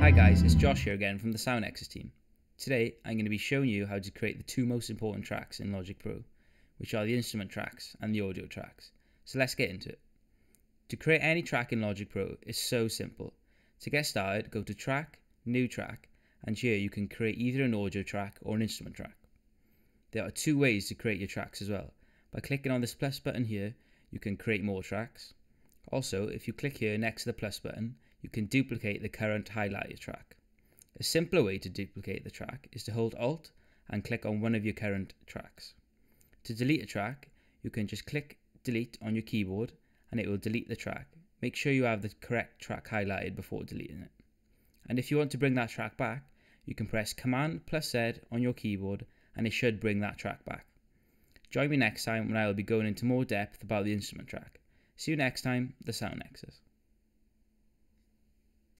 Hi guys, it's Josh here again from the Sound Nexus team. Today I'm going to be showing you how to create the two most important tracks in Logic Pro, which are the instrument tracks and the audio tracks. So let's get into it. To create any track in Logic Pro is so simple. To get started, go to Track, New Track, and here you can create either an audio track or an instrument track. There are two ways to create your tracks as well. By clicking on this plus button here, you can create more tracks. Also, if you click here next to the plus button, you can duplicate the current highlighted track. A simpler way to duplicate the track is to hold Alt and click on one of your current tracks. To delete a track, you can just click delete on your keyboard and it will delete the track. Make sure you have the correct track highlighted before deleting it. And if you want to bring that track back, you can press Command plus Z on your keyboard and it should bring that track back. Join me next time when I will be going into more depth about the instrument track. See you next time, the Sound Nexus.